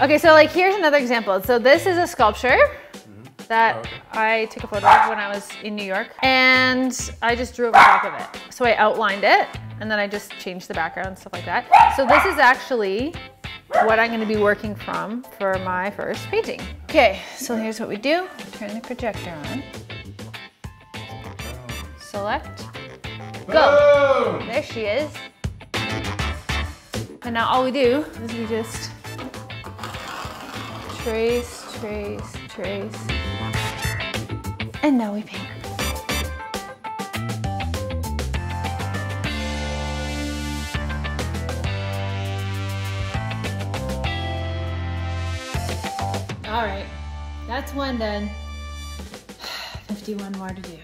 Okay, so like here's another example. So this is a sculpture that Oh, okay. I took a photo of when I was in New York and I just drew over top of it. So I outlined it and then I just changed the background and stuff like that. So this is actually what I'm gonna be working from for my first painting. Okay, so here's what we do. Turn the projector on. Select. Go. Boom! There she is. And now all we do is we just trace, trace, trace. And now we paint. All right, that's one done. 51 more to do.